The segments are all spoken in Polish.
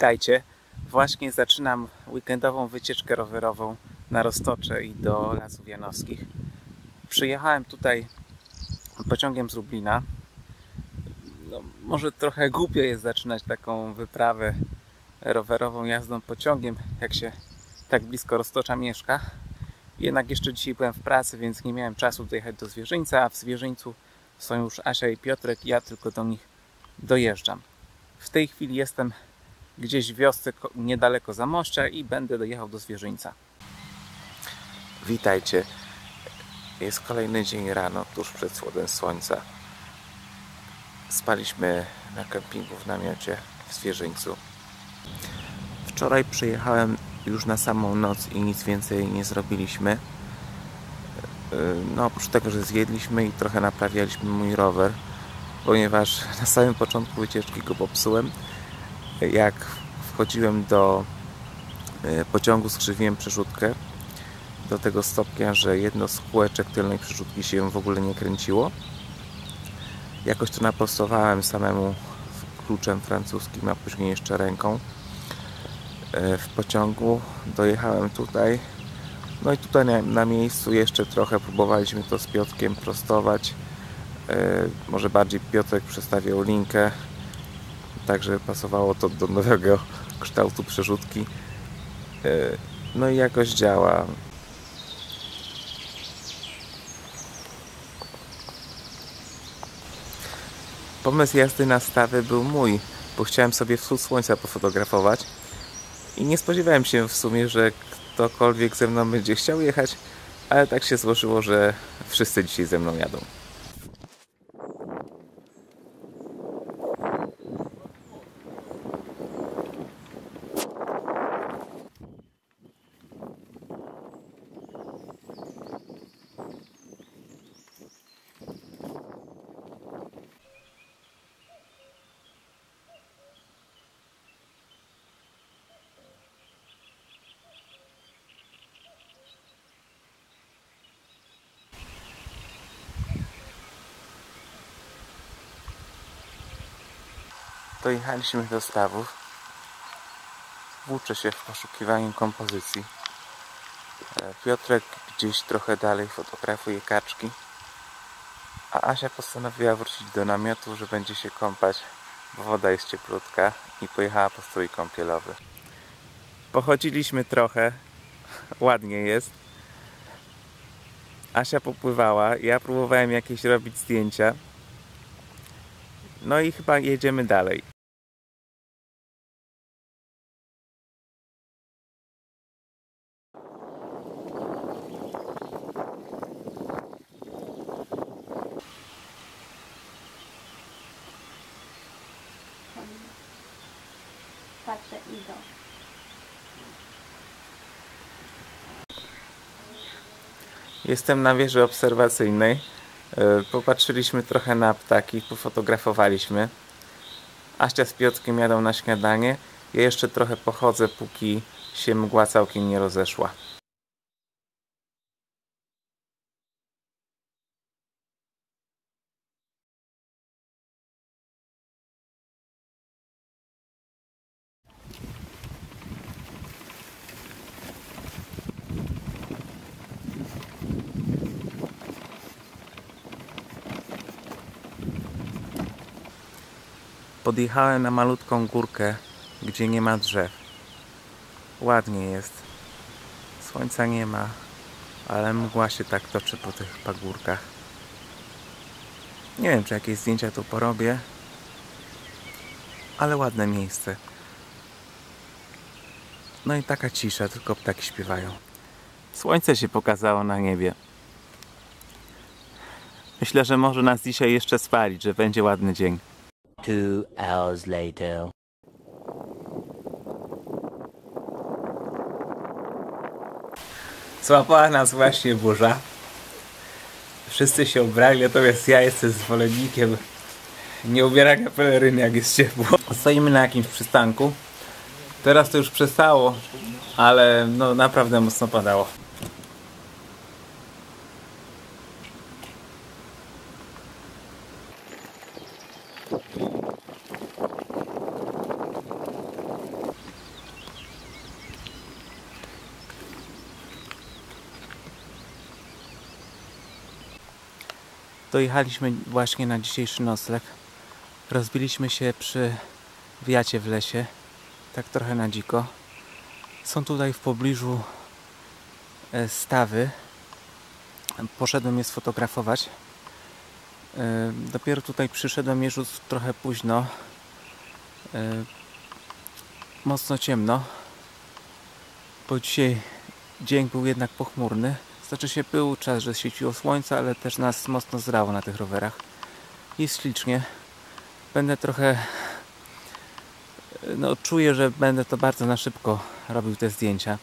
Witajcie. Właśnie zaczynam weekendową wycieczkę rowerową na Roztocze i do Lasów Janowskich. Przyjechałem tutaj pociągiem z Lublina. No, może trochę głupio jest zaczynać taką wyprawę rowerową jazdą pociągiem, jak się tak blisko Roztocza mieszka. Jednak jeszcze dzisiaj byłem w pracy, więc nie miałem czasu dojechać do Zwierzyńca, a w Zwierzyńcu są już Asia i Piotrek, ja tylko do nich dojeżdżam. W tej chwili jestem gdzieś w wiosce niedaleko Zamościa i będę dojechał do Zwierzyńca. Witajcie. Jest kolejny dzień rano, tuż przed wschodem słońca. Spaliśmy na kempingu w namiocie w Zwierzyńcu. Wczoraj przyjechałem już na samą noc i nic więcej nie zrobiliśmy. No oprócz tego, że zjedliśmy i trochę naprawialiśmy mój rower, ponieważ na samym początku wycieczki go popsułem. Jak wchodziłem do pociągu, skrzywiłem przerzutkę do tego stopnia, że jedno z kółeczek tylnej przerzutki się w ogóle nie kręciło. Jakoś to naprostowałem samemu kluczem francuskim, a później jeszcze ręką w pociągu. Dojechałem tutaj. No i tutaj na, na miejscu jeszcze trochę próbowaliśmy to z Piotkiem prostować. Może bardziej Piotrek przestawiał linkę, tak żeby pasowało to do nowego kształtu przerzutki. No i jakoś działa. Pomysł jazdy na stawy był mój, bo chciałem sobie wschód słońca pofotografować i nie spodziewałem się w sumie, że ktokolwiek ze mną będzie chciał jechać, ale tak się złożyło, że wszyscy dzisiaj ze mną jadą. Dojechaliśmy do stawów. Włóczę się w poszukiwaniu kompozycji. Piotrek gdzieś trochę dalej fotografuje kaczki. A Asia postanowiła wrócić do namiotu, że będzie się kąpać, bo woda jest cieplutka i pojechała po strój kąpielowy. Pochodziliśmy trochę. Ładnie jest. Asia popływała, ja próbowałem jakieś robić zdjęcia. No i chyba jedziemy dalej. Patrzę, idą. Jestem na wieży obserwacyjnej. Popatrzyliśmy trochę na ptaki, pofotografowaliśmy. Aścia z Piotrkiem jadą na śniadanie. Ja jeszcze trochę pochodzę, póki się mgła całkiem nie rozeszła. Podjechałem na malutką górkę, gdzie nie ma drzew. Ładnie jest. Słońca nie ma, ale mgła się tak toczy po tych pagórkach. Nie wiem, czy jakieś zdjęcia tu porobię, ale ładne miejsce. No i taka cisza, tylko ptaki śpiewają. Słońce się pokazało na niebie. Myślę, że może nas dzisiaj jeszcze spalić, że będzie ładny dzień. Two hours later. Złapała nas właśnie burza. Wszyscy się ubrali, natomiast ja jestem zwolennikiem nie ubierania peleryny jak jest ciepło. Stoimy na jakimś przystanku. Teraz to już przestało, ale no naprawdę mocno padało. Dojechaliśmy właśnie na dzisiejszy nocleg. Rozbiliśmy się przy wiacie w lesie, tak trochę na dziko. Są tutaj w pobliżu e, stawy. Poszedłem je sfotografować. E, Dopiero tutaj przyszedłem już trochę późno. E, Mocno ciemno, bo dzisiaj dzień był jednak pochmurny. Znaczy się był czas, że świeciło słońce, ale też nas mocno zrało na tych rowerach. Jest ślicznie. Będę trochę. No, czuję, że będę to bardzo na szybko robił te zdjęcia,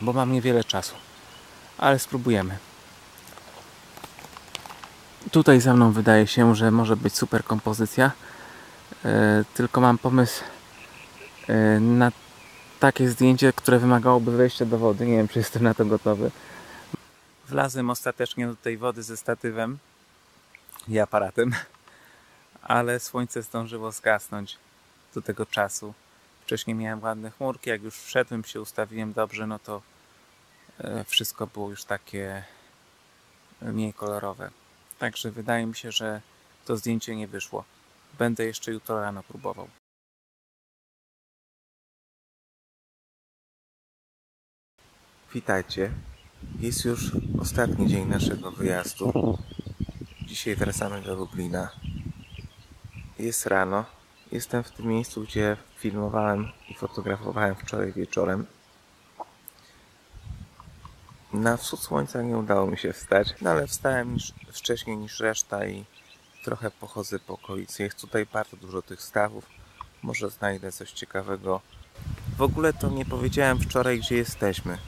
bo mam niewiele czasu. Ale spróbujemy. Tutaj za mną wydaje się, że może być super kompozycja. E, tylko mam pomysł e, na takie zdjęcie, które wymagałoby wejścia do wody. Nie wiem, czy jestem na to gotowy. Wlazłem ostatecznie do tej wody ze statywem i aparatem, ale słońce zdążyło zgasnąć do tego czasu. Wcześniej miałem ładne chmurki, jak już wszedłem, się ustawiłem dobrze, no to e, wszystko było już takie mniej kolorowe. Także wydaje mi się, że to zdjęcie nie wyszło. Będę jeszcze jutro rano próbował. Witajcie. Jest już ostatni dzień naszego wyjazdu. Dzisiaj wracamy do Lublina. Jest rano. Jestem w tym miejscu, gdzie filmowałem i fotografowałem wczoraj wieczorem. Na wschód słońca nie udało mi się wstać, no ale wstałem niż, wcześniej niż reszta i trochę pochodzę po okolicy. Jest tutaj bardzo dużo tych stawów. Może znajdę coś ciekawego. W ogóle to nie powiedziałem wczoraj, gdzie jesteśmy.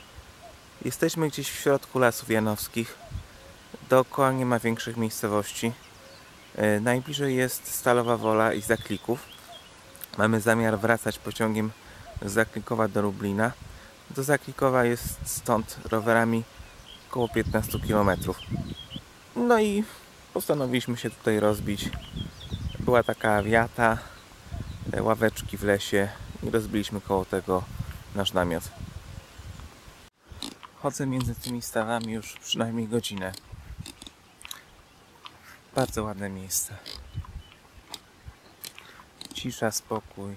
Jesteśmy gdzieś w środku lasów janowskich. Dookoła nie ma większych miejscowości. E, Najbliżej jest Stalowa Wola i Zaklików. Mamy zamiar wracać pociągiem z Zaklikowa do Lublina. Do Zaklikowa jest stąd rowerami około 15 km. No i postanowiliśmy się tutaj rozbić. Była taka wiata, e, ławeczki w lesie i rozbiliśmy koło tego nasz namiot. Chodzę między tymi stawami już przynajmniej godzinę. Bardzo ładne miejsce. Cisza, spokój.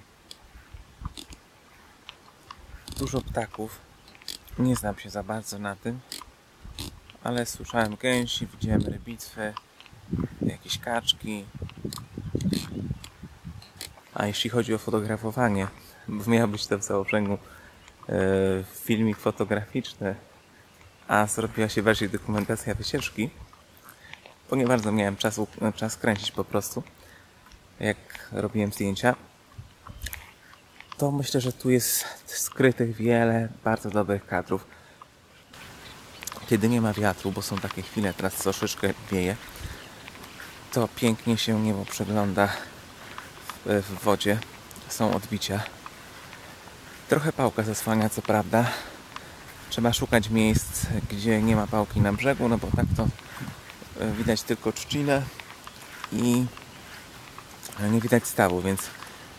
Dużo ptaków. Nie znam się za bardzo na tym, ale słyszałem gęsi, widziałem rybitwy, jakieś kaczki. A jeśli chodzi o fotografowanie, bo miał być to w założeniu e, filmik fotograficzny, a zrobiła się bardziej dokumentacja wycieczki, bo nie bardzo miałem czasu, czas kręcić po prostu, jak robiłem zdjęcia, to myślę, że tu jest skrytych wiele bardzo dobrych kadrów. Kiedy nie ma wiatru, bo są takie chwile, teraz troszeczkę wieje, to pięknie się niebo przegląda w, wodzie. Są odbicia. Trochę pałka zasłania, co prawda. Trzeba szukać miejsc, gdzie nie ma pałki na brzegu, no bo tak to e, widać tylko trzcinę i nie widać stawu, więc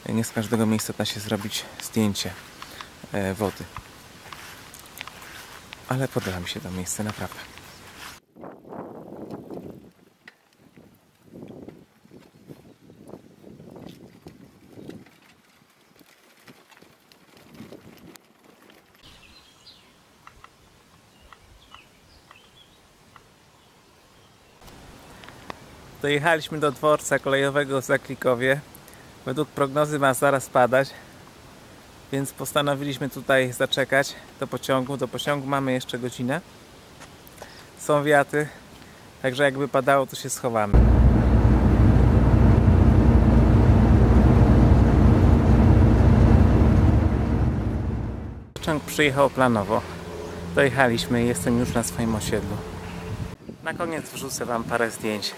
nie z każdego miejsca da się zrobić zdjęcie e, wody. Ale podoba mi się to miejsce, naprawdę. Dojechaliśmy do dworca kolejowego w Zaklikowie. Według prognozy ma zaraz padać, więc postanowiliśmy tutaj zaczekać do pociągu. Do pociągu mamy jeszcze godzinę. Są wiaty, także jakby padało, to się schowamy. Pociąg przyjechał planowo. Dojechaliśmy i jestem już na swoim osiedlu. Na koniec wrzucę Wam parę zdjęć